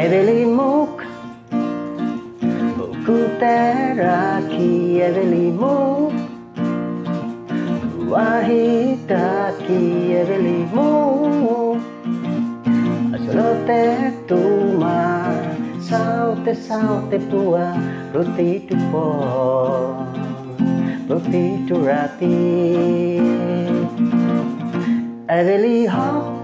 Evelyn Mook Okuteraki Evelyn Mook Wahitaki Evelyn Mook Asolote Tuma Saute Saute tua Ruti Tupo Ruti Turati Evelyn Hawk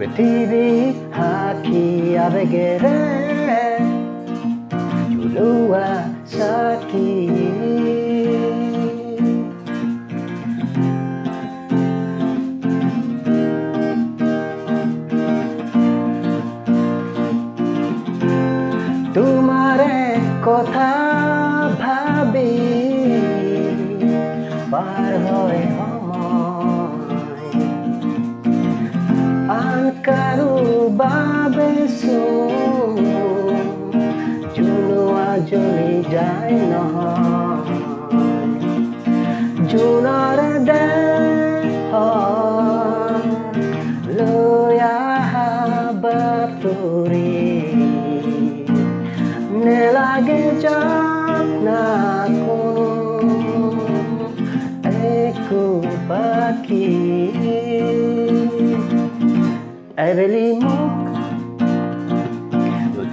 পৃথিবী হাকি আবেগেরে জুলুয়া Psaki. তোমারে কথা ভাবি পার হয় জোনোৱা জ্বলি যায় নহয়। জোনৰ দেহ লৈ আহা বাতৰি নেলাগে যাক না কোনো একো বাকী এবেলি মোক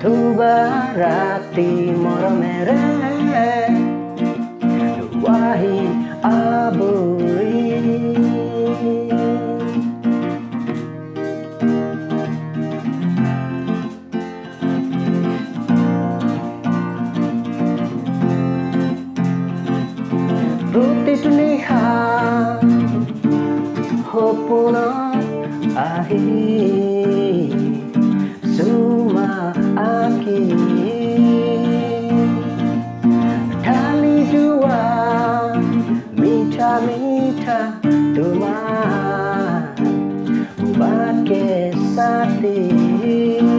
নতুবা ৰাতি মৰমেৰে ৱাহি আবৰি প্ৰতিটো নিশা সপোন cinta Tuhan Bakit saat ini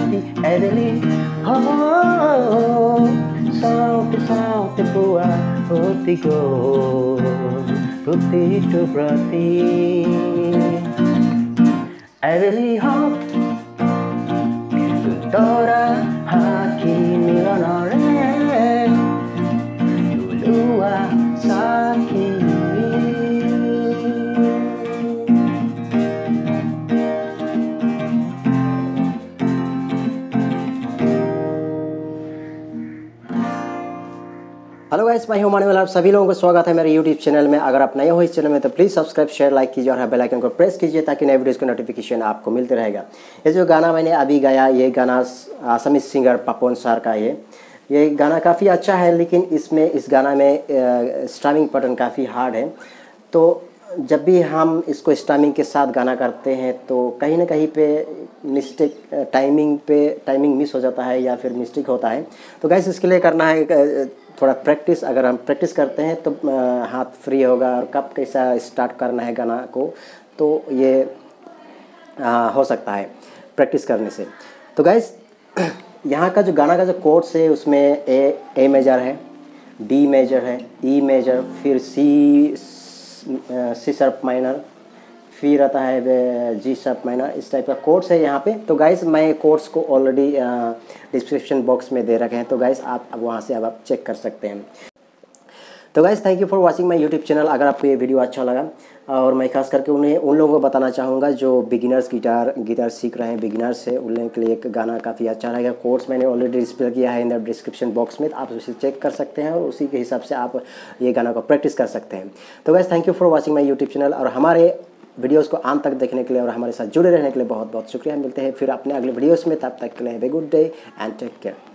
of the enemy. Oh, salve, salve, boa, protigo, protito, proti. Heavenly hope. Hello guys मैं हूँ वाले आप सभी लोगों का स्वागत है मेरे यूट्यूब चैनल में। अगर आप नए हो इस चैनल में तो प्लीज़ सब्सक्राइब शेयर लाइक कीजिए और बेल आइकन को प्रेस कीजिए ताकि नए वीडियोस का नोटिफिकेशन आपको मिलते रहेगा। ये जो गाना मैंने अभी गाया, ये गाना आसामी सिंगर पपोन सर का है ये गाना काफ़ी अच्छा है, लेकिन इसमें, इस गाना में स्ट्रमिंग पैटर्न काफ़ी हार्ड है। तो जब भी हम इसको स्टामिंग के साथ गाना करते हैं तो कहीं ना कहीं पे मिस्टेक टाइमिंग पे टाइमिंग मिस हो जाता है या फिर मिस्टेक होता है। तो गैस इसके लिए करना है थोड़ा प्रैक्टिस अगर हम प्रैक्टिस करते हैं तो हाथ फ्री होगा और कब कैसा स्टार्ट करना है गाना को तो ये अ, हो सकता है प्रैक्टिस करने से। तो गैस यहाँ का जो गाना का जो कोर्स है उसमें ए ए मेजर है डी मेजर है ई मेजर फिर सी सी सर्प माइनर फिर आता है जी सर्प माइनर इस टाइप का कोर्स है यहाँ पे। तो गाइस मैं कोर्स को ऑलरेडी डिस्क्रिप्शन बॉक्स में दे रखे हैं। तो गाइस आप वहाँ से अब आप चेक कर सकते हैं। तो guys thank you for watching my YouTube channel अगर आपको ये वीडियो अच्छा लगा, और मैं खास करके उन्हें, उन लोगों को बताना चाहूँगा जो बिगिनर्स गिटार गिटार सीख रहे हैं बिगिनर्स से उन लोगों के लिए एक गाना काफ़ी अच्छा रहेगा कोर्स मैंने ऑलरेडी डिस्प्ले किया है इन द डिस्क्रिप्शन बॉक्स में, आप उसे चेक कर सकते हैं, और उसी के हिसाब से आप ये गाना को प्रैक्टिस कर सकते हैं। तो guys thank you for watching my YouTube channel और हमारे वीडियोस को आम तक देखने के लिए, और हमारे साथ जुड़े रहने के लिए बहुत बहुत शुक्रिया। मिलते हैं फिर अपने अगले वीडियोस में, तब तक के लिए have good day and take care